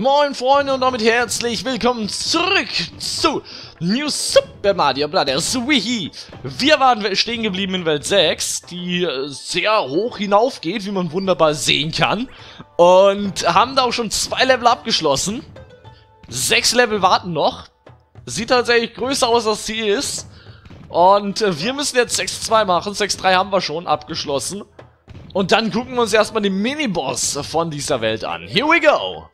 Moin Freunde und damit herzlich willkommen zurück zu New Super Mario Bros. Wii. Wir waren stehen geblieben in Welt 6, die sehr hoch hinaufgeht, wie man wunderbar sehen kann. Und haben da auch schon zwei Level abgeschlossen. Sechs Level warten noch. Sieht tatsächlich größer aus, als sie ist. Und äh, wir müssen jetzt 6-2 machen. 6-3 haben wir schon abgeschlossen. Und dann gucken wir uns erstmal den Miniboss von dieser Welt an. Here we go!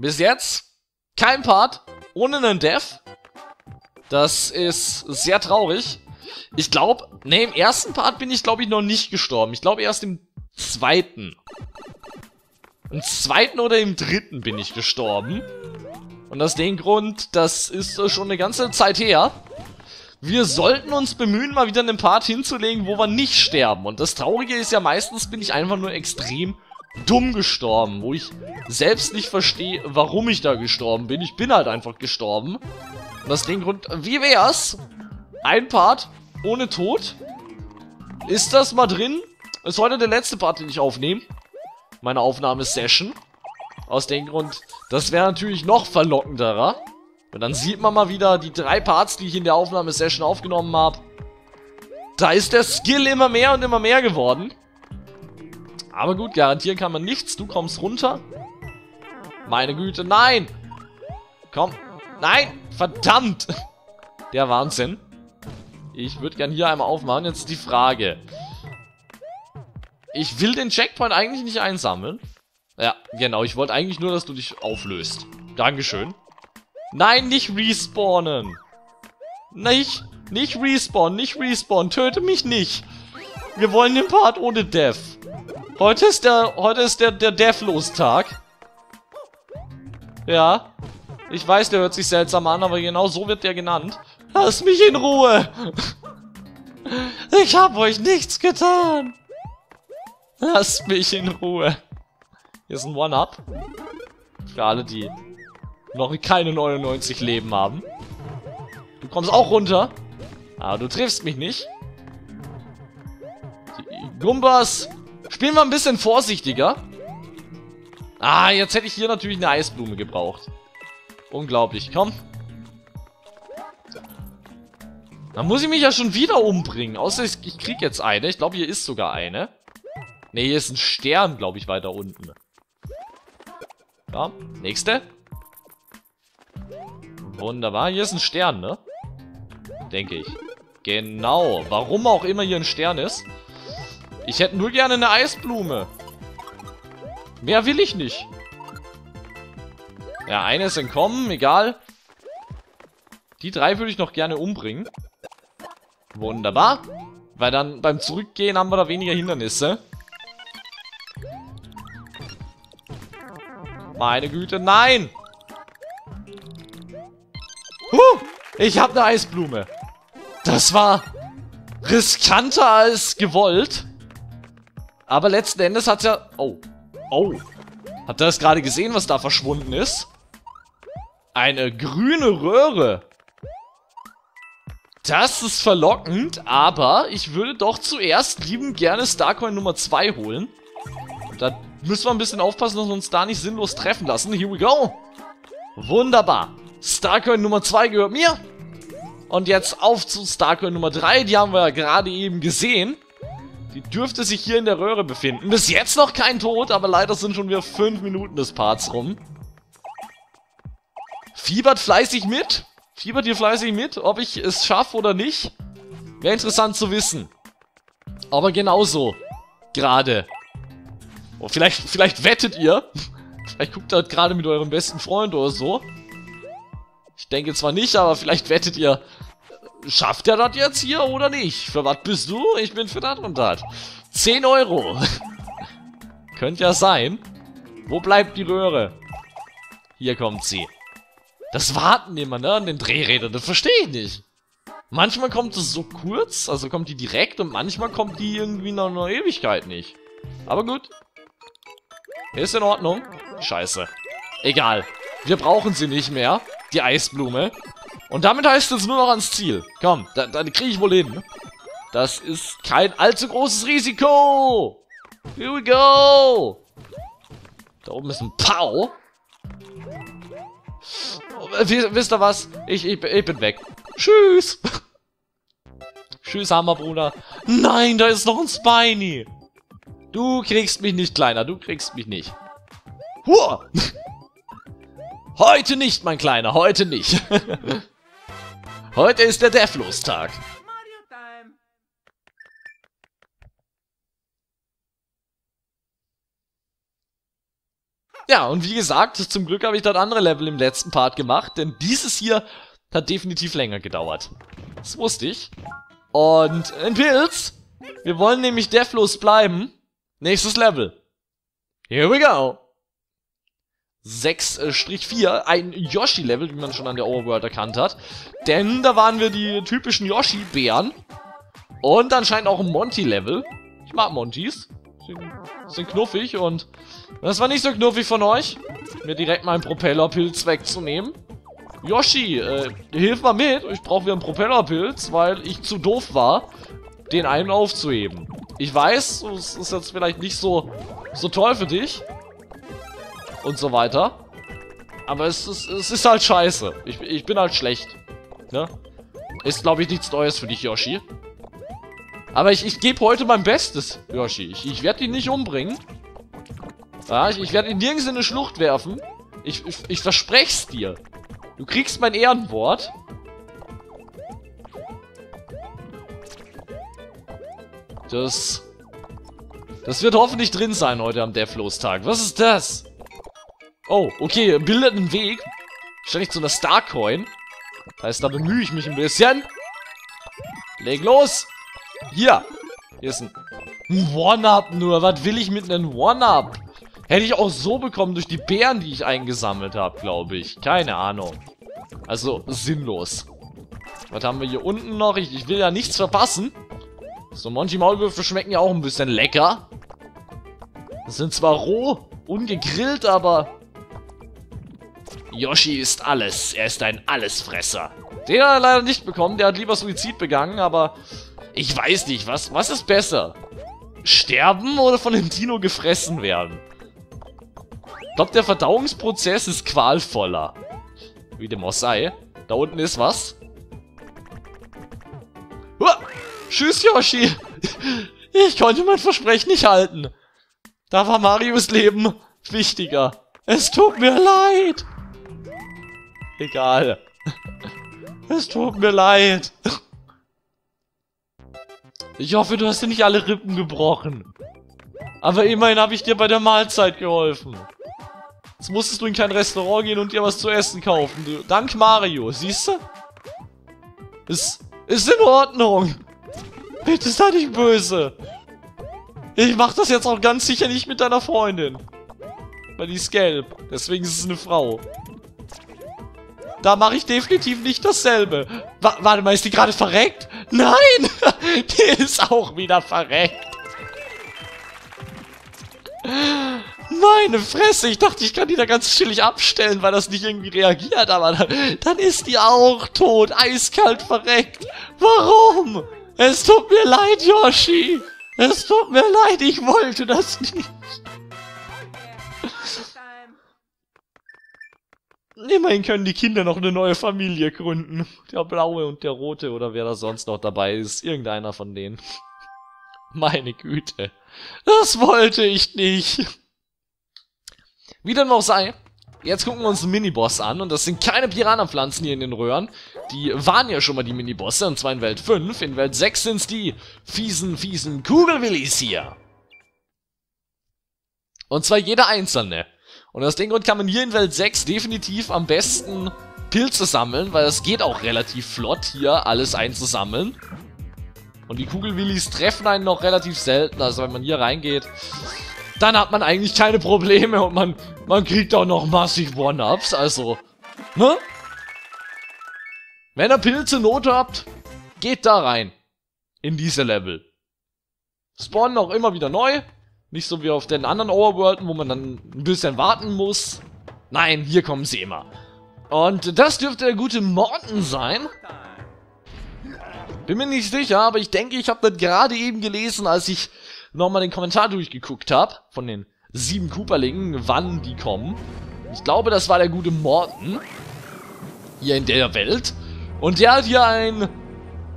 Bis jetzt kein Part ohne einen Death. Das ist sehr traurig. Ich glaube, ne, im ersten Part bin ich, glaube ich, noch nicht gestorben. Ich glaube erst im zweiten. Im zweiten oder im dritten bin ich gestorben. Und aus dem Grund, das ist schon eine ganze Zeit her. Wir sollten uns bemühen, mal wieder einen Part hinzulegen, wo wir nicht sterben. Und das Traurige ist ja, meistens bin ich einfach nur extrem dumm gestorben, wo ich selbst nicht verstehe, warum ich da gestorben bin. Ich bin halt einfach gestorben. Und aus dem Grund, wie wär's? Ein Part ohne Tod? Ist das mal drin? Ist heute der letzte Part, den ich aufnehme. Meine Aufnahmesession. Aus dem Grund, das wäre natürlich noch verlockenderer. Und dann sieht man mal wieder die drei Parts, die ich in der Aufnahmesession aufgenommen habe. Da ist der Skill immer mehr und immer mehr geworden. Aber gut, garantieren kann man nichts. Du kommst runter. Meine Güte, nein! Komm. Nein! Verdammt! Der Wahnsinn. Ich würde gern hier einmal aufmachen. Jetzt die Frage. Ich will den Checkpoint eigentlich nicht einsammeln. Ja, genau. Ich wollte eigentlich nur, dass du dich auflöst. Dankeschön. Nein, nicht respawnen. Nicht, nicht respawnen, nicht respawnen. Töte mich nicht. Wir wollen den Part ohne Death. Heute ist der, heute ist der, der Deathlos-Tag. Ja. Ich weiß, der hört sich seltsam an, aber genau so wird der genannt. Lass mich in Ruhe. Ich habe euch nichts getan. Lasst mich in Ruhe. Hier ist ein One-Up. Für alle, die noch keine 99 Leben haben. Du kommst auch runter. Aber du triffst mich nicht. Die Gumbas Spielen wir ein bisschen vorsichtiger. Ah, jetzt hätte ich hier natürlich eine Eisblume gebraucht. Unglaublich, komm. Dann muss ich mich ja schon wieder umbringen. Außer ich, ich krieg jetzt eine. Ich glaube, hier ist sogar eine. Ne, hier ist ein Stern, glaube ich, weiter unten. Ja, nächste. Wunderbar. Hier ist ein Stern, ne? Denke ich. Genau. Warum auch immer hier ein Stern ist. Ich hätte nur gerne eine Eisblume. Mehr will ich nicht. Ja, eine ist entkommen, egal. Die drei würde ich noch gerne umbringen. Wunderbar. Weil dann beim Zurückgehen haben wir da weniger Hindernisse. Meine Güte, nein! Huh! Ich habe eine Eisblume. Das war riskanter als gewollt. Aber letzten Endes hat's ja... Oh. Oh. Habt ihr das gerade gesehen, was da verschwunden ist? Eine grüne Röhre. Das ist verlockend, aber ich würde doch zuerst lieben gerne Starcoin Nummer 2 holen. Da müssen wir ein bisschen aufpassen, dass wir uns da nicht sinnlos treffen lassen. Here we go. Wunderbar. Starcoin Nummer 2 gehört mir. Und jetzt auf zu Starcoin Nummer 3. Die haben wir ja gerade eben gesehen. Die dürfte sich hier in der Röhre befinden. Bis jetzt noch kein Tod, aber leider sind schon wieder fünf Minuten des Parts rum. Fiebert fleißig mit? Fiebert ihr fleißig mit, ob ich es schaffe oder nicht? Wäre interessant zu wissen. Aber genauso. Gerade. Oh, vielleicht, vielleicht wettet ihr. vielleicht guckt ihr gerade mit eurem besten Freund oder so. Ich denke zwar nicht, aber vielleicht wettet ihr, schafft er das jetzt hier oder nicht? Für was bist du? Ich bin für das und das. 10 Euro. Könnte ja sein. Wo bleibt die Röhre? Hier kommt sie. Das Warten immer, ne, an den Drehrädern, das verstehe ich nicht. Manchmal kommt es so kurz, also kommt die direkt und manchmal kommt die irgendwie nach einer Ewigkeit nicht. Aber gut. Ist in Ordnung. Scheiße. Egal. Wir brauchen sie nicht mehr, die Eisblume. Und damit heißt es nur noch ans Ziel. Komm, da, da kriege ich wohl hin. Das ist kein allzu großes Risiko. Here we go! Da oben ist ein Pau. Wisst ihr was? Ich, ich, ich bin weg. Tschüss! Tschüss, Hammerbruder. Nein, da ist noch ein Spiny. Du kriegst mich nicht, Kleiner. Du kriegst mich nicht. Hua! Heute nicht, mein Kleiner. Heute nicht. heute ist der Deathlos-Tag. Ja, und wie gesagt, zum Glück habe ich das andere Level im letzten Part gemacht, denn dieses hier hat definitiv länger gedauert. Das wusste ich. Und ein Pilz. Wir wollen nämlich deathlos bleiben. Nächstes Level. Here we go. 6-4, äh, ein Yoshi-Level, wie man schon an der Overworld erkannt hat. Denn da waren wir die typischen Yoshi-Bären. Und anscheinend auch ein Monty-Level. Ich mag Montys. Sind, sind knuffig und das war nicht so knuffig von euch, mir direkt meinen Propellerpilz wegzunehmen. Yoshi, äh, hilf mal mit. Ich brauche wieder einen Propellerpilz, weil ich zu doof war, den einen aufzuheben. Ich weiß, es ist jetzt vielleicht nicht so, so toll für dich. Und so weiter. Aber es ist, es ist halt scheiße. Ich, ich bin halt schlecht. Ne? Ist, glaube ich, nichts Neues für dich, Yoshi. Aber ich, ich gebe heute mein Bestes, Yoshi. Ich, ich werde ihn nicht umbringen. Ja, ich, ich werde ihn nirgends in eine Schlucht werfen. Ich, ich, ich verspreche dir. Du kriegst mein Ehrenwort. Das... Das wird hoffentlich drin sein heute am Deathlos-Tag. Was ist das? Oh, okay, bildet einen Weg. Wahrscheinlich zu einer Starcoin. Das heißt, da bemühe ich mich ein bisschen. Leg los! Hier! Hier ist ein, ein One-Up nur. Was will ich mit einem One-Up? Hätte ich auch so bekommen durch die Bären, die ich eingesammelt habe, glaube ich. Keine Ahnung. Also, sinnlos. Was haben wir hier unten noch? Ich, ich will ja nichts verpassen. So, Monty Maulwürfe schmecken ja auch ein bisschen lecker. Das sind zwar roh, ungegrillt, aber... Yoshi ist alles. Er ist ein Allesfresser. Den hat er leider nicht bekommen. Der hat lieber Suizid begangen, aber... Ich weiß nicht, was, was ist besser? Sterben oder von dem Dino gefressen werden? Ich glaube, der Verdauungsprozess ist qualvoller. Wie dem auch sei. Da unten ist was. Uah! Tschüss, Yoshi. Ich konnte mein Versprechen nicht halten. Da war Marios Leben wichtiger. Es tut mir leid. Egal. Es tut mir leid. Ich hoffe, du hast dir nicht alle Rippen gebrochen. Aber immerhin habe ich dir bei der Mahlzeit geholfen. Jetzt musstest du in kein Restaurant gehen und dir was zu essen kaufen. Du, dank Mario, siehst du? Ist, ist in Ordnung. Bitte sei nicht böse. Ich mach das jetzt auch ganz sicher nicht mit deiner Freundin. Weil die ist gelb. Deswegen ist es eine Frau. Da mache ich definitiv nicht dasselbe. W warte mal, ist die gerade verreckt? Nein! die ist auch wieder verreckt. Meine Fresse, ich dachte, ich kann die da ganz chillig abstellen, weil das nicht irgendwie reagiert, aber dann, dann ist die auch tot, eiskalt verreckt. Warum? Es tut mir leid, Yoshi. Es tut mir leid, ich wollte das nicht. Immerhin können die Kinder noch eine neue Familie gründen. Der Blaue und der Rote oder wer da sonst noch dabei ist. Irgendeiner von denen. Meine Güte. Das wollte ich nicht. Wie dem auch sei, jetzt gucken wir uns einen Miniboss an. Und das sind keine Piranha-Pflanzen hier in den Röhren. Die waren ja schon mal die Minibosse, und zwar in Welt 5. In Welt 6 sind es die fiesen, fiesen Kugelwillis hier. Und zwar jeder einzelne. Und aus dem Grund kann man hier in Welt 6 definitiv am besten Pilze sammeln, weil es geht auch relativ flott, hier alles einzusammeln. Und die Kugelwillis treffen einen noch relativ selten, also wenn man hier reingeht, dann hat man eigentlich keine Probleme und man, man kriegt auch noch massiv One-Ups, also, ne? Wenn ihr Pilze Not habt, geht da rein. In diese Level. Spawnen auch immer wieder neu. Nicht so wie auf den anderen Overworlden, wo man dann ein bisschen warten muss. Nein, hier kommen sie immer. Und das dürfte der gute Morten sein. Bin mir nicht sicher, aber ich denke, ich habe das gerade eben gelesen, als ich nochmal den Kommentar durchgeguckt habe, von den sieben Cooperlingen, wann die kommen. Ich glaube, das war der gute Morten. Hier in der Welt. Und der hat hier ein,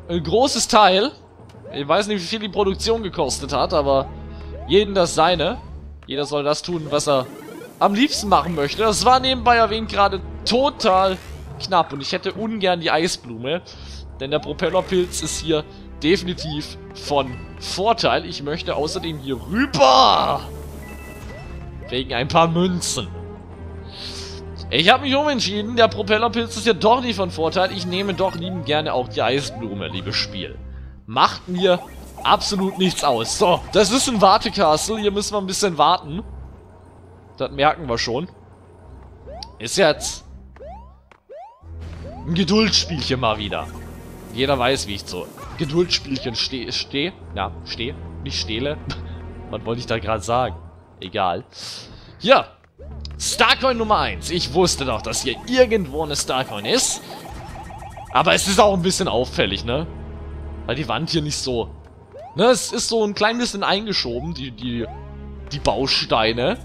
ein großes Teil. Ich weiß nicht, wie viel die Produktion gekostet hat, aber jeden das seine. Jeder soll das tun, was er am liebsten machen möchte. Das war nebenbei erwähnt gerade total knapp. Und ich hätte ungern die Eisblume. Denn der Propellerpilz ist hier definitiv von Vorteil. Ich möchte außerdem hier rüber. Wegen ein paar Münzen. Ich habe mich umentschieden. Der Propellerpilz ist ja doch nicht von Vorteil. Ich nehme doch lieben gerne auch die Eisblume, liebes Spiel. Macht mir absolut nichts aus. So, das ist ein Wartecastle. Hier müssen wir ein bisschen warten. Das merken wir schon. Ist jetzt ein Geduldsspielchen mal wieder. Jeder weiß, wie ich so Geduldsspielchen stehe. Steh, ja, stehe. Nicht stehle. Was wollte ich da gerade sagen? Egal. Ja. Starcoin Nummer 1. Ich wusste doch, dass hier irgendwo eine Starcoin ist. Aber es ist auch ein bisschen auffällig, ne? Weil die Wand hier nicht so... Ne, es ist so ein klein bisschen eingeschoben, die, die, die Bausteine.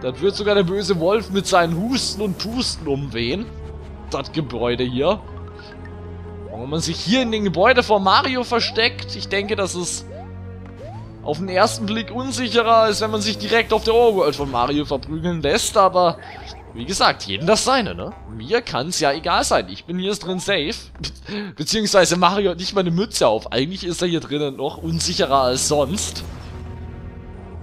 Das wird sogar der böse Wolf mit seinen Husten und Pusten umwehen. Das Gebäude hier. Und wenn man sich hier in den Gebäude vor Mario versteckt, ich denke, dass es auf den ersten Blick unsicherer, als wenn man sich direkt auf der Overworld von Mario verprügeln lässt, aber wie gesagt, jedem das seine, ne? Mir kann es ja egal sein. Ich bin hier drin safe. Beziehungsweise Mario hat nicht mal eine Mütze auf. Eigentlich ist er hier drinnen noch unsicherer als sonst.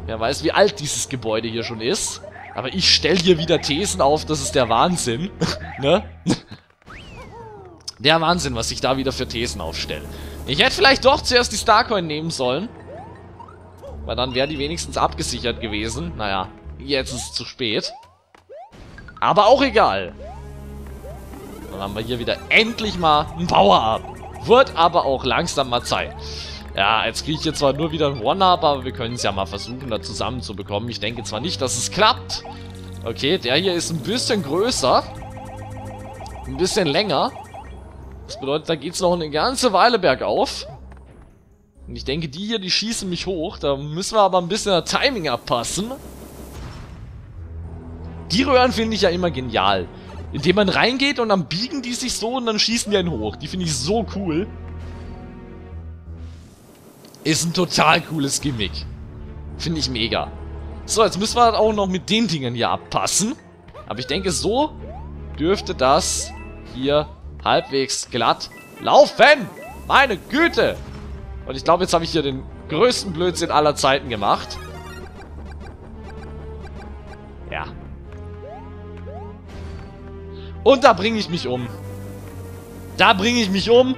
Wer weiß, wie alt dieses Gebäude hier schon ist. Aber ich stelle hier wieder Thesen auf, das ist der Wahnsinn. ne? Der Wahnsinn, was ich da wieder für Thesen aufstelle. Ich hätte vielleicht doch zuerst die Starcoin nehmen sollen. Weil dann wäre die wenigstens abgesichert gewesen. Naja, jetzt ist es zu spät. Aber auch egal. Dann haben wir hier wieder endlich mal ein Power-Up. Wird aber auch langsam mal Zeit. Ja, jetzt kriege ich jetzt zwar nur wieder ein One-Up, aber wir können es ja mal versuchen, da zusammenzubekommen. Ich denke zwar nicht, dass es klappt. Okay, der hier ist ein bisschen größer. Ein bisschen länger. Das bedeutet, da geht es noch eine ganze Weile bergauf. Und ich denke, die hier, die schießen mich hoch. Da müssen wir aber ein bisschen das Timing abpassen. Die Röhren finde ich ja immer genial. Indem man reingeht und dann biegen die sich so und dann schießen die einen hoch. Die finde ich so cool. Ist ein total cooles Gimmick. Finde ich mega. So, jetzt müssen wir auch noch mit den Dingen hier abpassen. Aber ich denke, so dürfte das hier halbwegs glatt laufen. Meine Güte. Und ich glaube, jetzt habe ich hier den größten Blödsinn aller Zeiten gemacht. Ja. Und da bringe ich mich um. Da bringe ich mich um.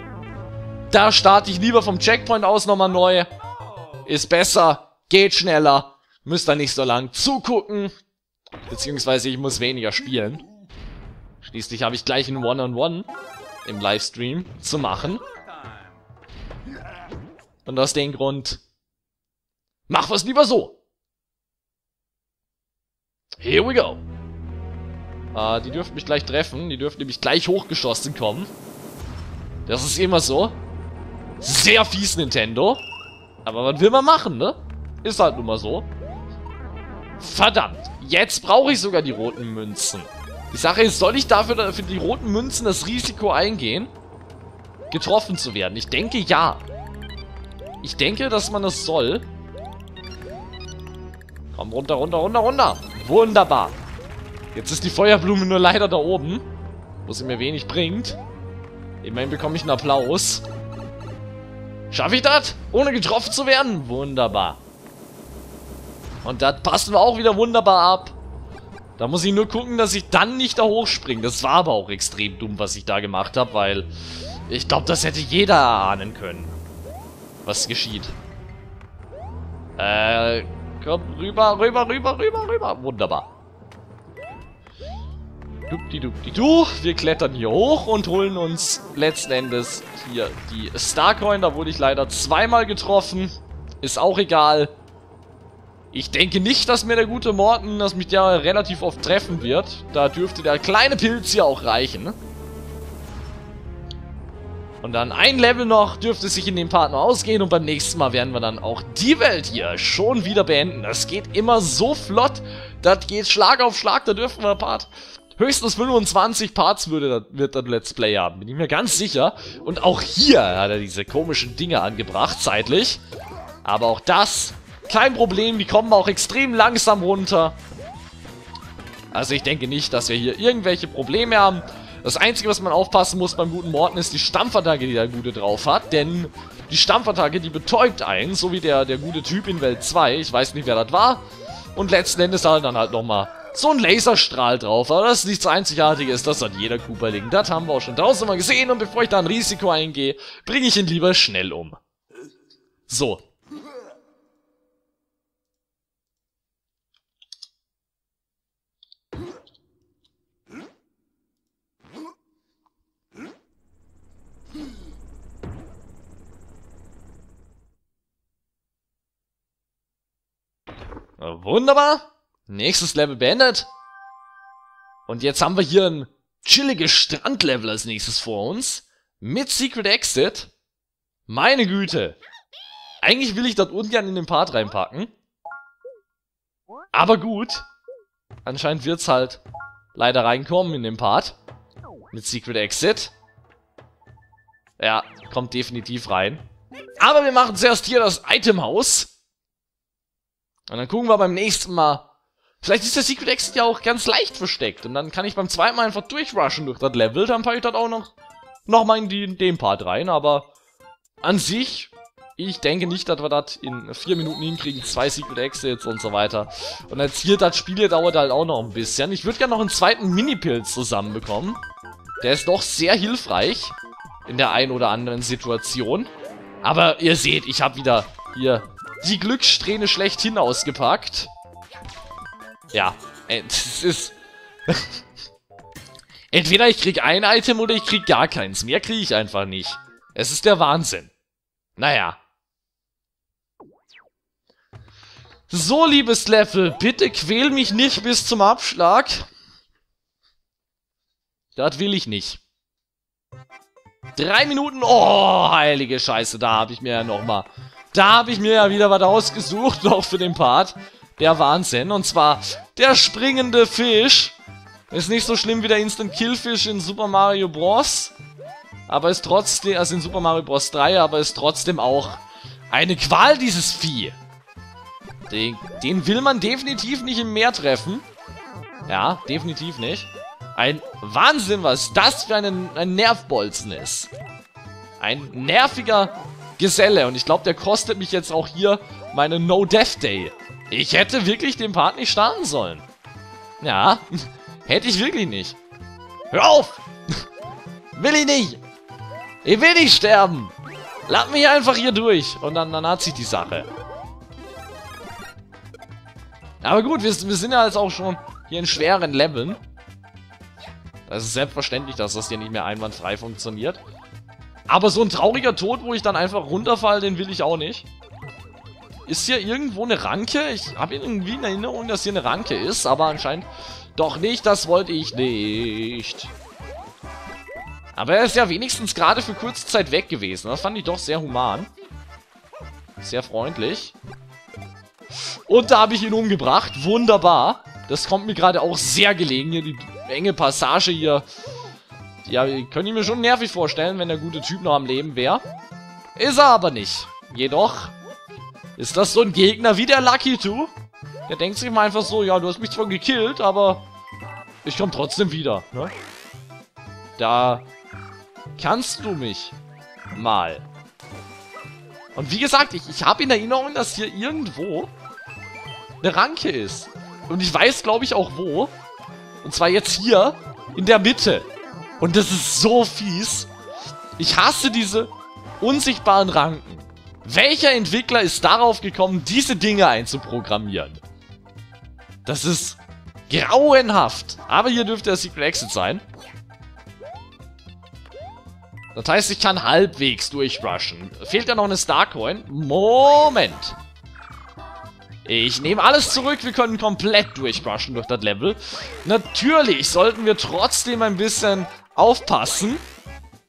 Da starte ich lieber vom Checkpoint aus nochmal neu. Ist besser, geht schneller, müsst ihr nicht so lang zugucken. Beziehungsweise ich muss weniger spielen. Schließlich habe ich gleich ein One-on-One -on -One im Livestream zu machen. Und aus dem Grund, mach was lieber so. Here we go. Äh, die dürfen mich gleich treffen. Die dürfen nämlich gleich hochgeschossen kommen. Das ist immer so. Sehr fies, Nintendo. Aber was will man machen, ne? Ist halt nun mal so. Verdammt. Jetzt brauche ich sogar die roten Münzen. Die Sache ist, soll ich dafür für die roten Münzen das Risiko eingehen, getroffen zu werden? Ich denke, ja. Ich denke, dass man das soll. Komm, runter, runter, runter, runter. Wunderbar. Jetzt ist die Feuerblume nur leider da oben. Wo sie mir wenig bringt. Immerhin bekomme ich einen Applaus. Schaffe ich das? Ohne getroffen zu werden? Wunderbar. Und das passen wir auch wieder wunderbar ab. Da muss ich nur gucken, dass ich dann nicht da hochspringe. Das war aber auch extrem dumm, was ich da gemacht habe, weil ich glaube, das hätte jeder erahnen können, was geschieht. Äh, komm, rüber, rüber, rüber, rüber, rüber. Wunderbar. Dupdi-dupdi-du. Wir klettern hier hoch und holen uns letzten Endes hier die Starcoin. Da wurde ich leider zweimal getroffen. Ist auch egal. Ich denke nicht, dass mir der gute Morten, dass mich der relativ oft treffen wird. Da dürfte der kleine Pilz hier auch reichen. Und dann ein Level noch dürfte sich in dem Part noch ausgehen und beim nächsten Mal werden wir dann auch die Welt hier schon wieder beenden. Das geht immer so flott, das geht Schlag auf Schlag, da dürfen wir Part höchstens 25 Parts würde, wird das Let's Play haben, bin ich mir ganz sicher. Und auch hier hat er diese komischen Dinge angebracht, zeitlich. Aber auch das, kein Problem, die kommen auch extrem langsam runter. Also ich denke nicht, dass wir hier irgendwelche Probleme haben. Das Einzige, was man aufpassen muss beim guten Morten, ist die Stampfattacke, die der Gute drauf hat. Denn die Stampfattacke, die betäubt einen, so wie der, der gute Typ in Welt 2. Ich weiß nicht, wer das war. Und letzten Endes hat er dann halt nochmal so ein Laserstrahl drauf. Aber das ist nichts Einzigartiges, das hat jeder Cooperling. Das haben wir auch schon tausendmal gesehen. Und bevor ich da ein Risiko eingehe, bringe ich ihn lieber schnell um. So, Wunderbar. Nächstes Level beendet. Und jetzt haben wir hier ein chilliges Strandlevel als nächstes vor uns. Mit Secret Exit. Meine Güte. Eigentlich will ich das ungern in den Part reinpacken. Aber gut. Anscheinend wird's halt leider reinkommen in den Part. Mit Secret Exit. Ja, kommt definitiv rein. Aber wir machen zuerst hier das Itemhaus. Und dann gucken wir beim nächsten Mal. Vielleicht ist der Secret Exit ja auch ganz leicht versteckt. Und dann kann ich beim zweiten Mal einfach durchrushen durch das Level. Dann packe ich das auch noch, noch mal in, die, in den Part rein. Aber an sich, ich denke nicht, dass wir das in vier Minuten hinkriegen. Zwei Secret Exits und so weiter. Und jetzt hier, das Spiel dauert halt auch noch ein bisschen. Ich würde gerne noch einen zweiten Mini-Pilz zusammenbekommen. Der ist doch sehr hilfreich. In der einen oder anderen Situation. Aber ihr seht, ich habe wieder hier die Glückssträhne schlechthin ausgepackt. Ja, es ist... Entweder ich krieg ein Item oder ich krieg gar keins. Mehr kriege ich einfach nicht. Es ist der Wahnsinn. Naja. So, liebes Level, bitte quäl mich nicht bis zum Abschlag. Das will ich nicht. Drei Minuten. Oh, heilige Scheiße, da habe ich mir ja nochmal da habe ich mir ja wieder was ausgesucht, noch für den Part. Der Wahnsinn. Und zwar der springende Fisch. Ist nicht so schlimm wie der Instant Killfish in Super Mario Bros. Aber ist trotzdem, also in Super Mario Bros. 3, aber ist trotzdem auch eine Qual, dieses Vieh. Den, den will man definitiv nicht im Meer treffen. Ja, definitiv nicht. Ein Wahnsinn, was das für ein, ein Nervbolzen ist. Ein nerviger Geselle. Und ich glaube, der kostet mich jetzt auch hier meine No-Death Day. Ich hätte wirklich den Part nicht starten sollen. Ja, hätte ich wirklich nicht. Hör auf! will ich nicht! Ich will nicht sterben! Lass mich einfach hier durch. Und dann, dann hat sich die Sache. Aber gut, wir, wir sind ja jetzt auch schon hier in schweren Leveln. Das ist selbstverständlich, dass das hier nicht mehr einwandfrei funktioniert. Aber so ein trauriger Tod, wo ich dann einfach runterfall, den will ich auch nicht. Ist hier irgendwo eine Ranke? Ich habe irgendwie in Erinnerung, dass hier eine Ranke ist, aber anscheinend doch nicht. Das wollte ich nicht. Aber er ist ja wenigstens gerade für kurze Zeit weg gewesen. Das fand ich doch sehr human. Sehr freundlich. Und da habe ich ihn umgebracht. Wunderbar. Das kommt mir gerade auch sehr gelegen, hier die enge Passage hier ja, könnte ich mir schon nervig vorstellen, wenn der gute Typ noch am Leben wäre. Ist er aber nicht. Jedoch ist das so ein Gegner wie der Lucky 2. Der denkt sich mal einfach so, ja, du hast mich zwar gekillt, aber ich komme trotzdem wieder. Ne? Da kannst du mich mal. Und wie gesagt, ich, ich habe in Erinnerung, dass hier irgendwo eine Ranke ist. Und ich weiß, glaube ich, auch wo. Und zwar jetzt hier in der Mitte. Und das ist so fies. Ich hasse diese unsichtbaren Ranken. Welcher Entwickler ist darauf gekommen, diese Dinge einzuprogrammieren? Das ist grauenhaft. Aber hier dürfte der Secret Exit sein. Das heißt, ich kann halbwegs durchrushen. Fehlt ja noch eine Starcoin. Moment. Ich nehme alles zurück, wir können komplett durchrushen durch das Level. Natürlich sollten wir trotzdem ein bisschen aufpassen.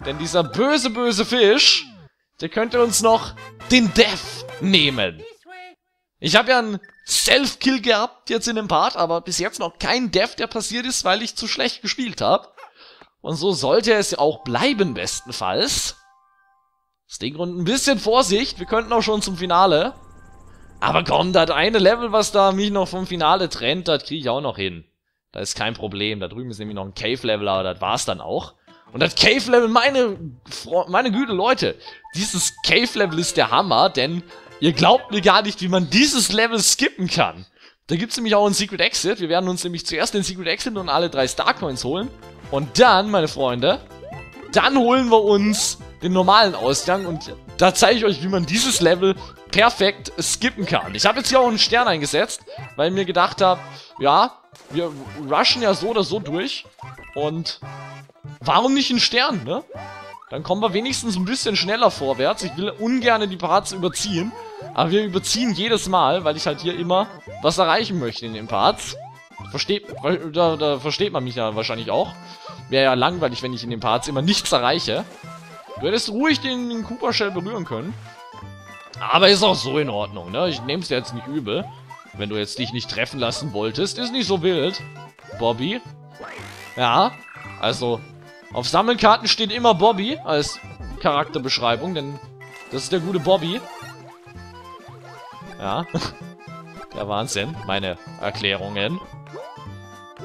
Denn dieser böse, böse Fisch, der könnte uns noch den Death nehmen. Ich habe ja einen Self-Kill gehabt jetzt in dem Part, aber bis jetzt noch kein Death, der passiert ist, weil ich zu schlecht gespielt habe. Und so sollte es ja auch bleiben, bestenfalls. Aus dem Grund ein bisschen Vorsicht, wir könnten auch schon zum Finale. Aber komm, das eine Level, was da mich noch vom Finale trennt, das kriege ich auch noch hin. Da ist kein Problem. Da drüben ist nämlich noch ein Cave-Level, aber das war's dann auch. Und das Cave-Level, meine, meine Güte, Leute, dieses Cave-Level ist der Hammer, denn ihr glaubt mir gar nicht, wie man dieses Level skippen kann. Da gibt's nämlich auch ein Secret Exit. Wir werden uns nämlich zuerst den Secret Exit und alle drei Star Coins holen. Und dann, meine Freunde, dann holen wir uns den normalen Ausgang und da zeige ich euch, wie man dieses Level perfekt skippen kann. Ich habe jetzt hier auch einen Stern eingesetzt, weil ich mir gedacht habe, ja, wir rushen ja so oder so durch und warum nicht einen Stern, ne? Dann kommen wir wenigstens ein bisschen schneller vorwärts. Ich will ungern die Parts überziehen, aber wir überziehen jedes Mal, weil ich halt hier immer was erreichen möchte in den Parts. Versteht, da, da versteht man mich ja wahrscheinlich auch. Wäre ja langweilig, wenn ich in den Parts immer nichts erreiche. Du hättest ruhig den, den Cooper Shell berühren können. Aber ist auch so in Ordnung, ne? Ich nehme es jetzt nicht übel. Wenn du jetzt dich nicht treffen lassen wolltest. Ist nicht so wild. Bobby. Ja. Also, auf Sammelkarten steht immer Bobby als Charakterbeschreibung, denn das ist der gute Bobby. Ja. der Wahnsinn. Meine Erklärungen.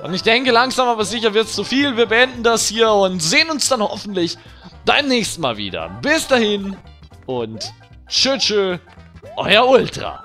Und ich denke, langsam aber sicher wird es zu viel. Wir beenden das hier und sehen uns dann hoffentlich beim nächsten Mal wieder. Bis dahin und tschö tschö, euer Ultra.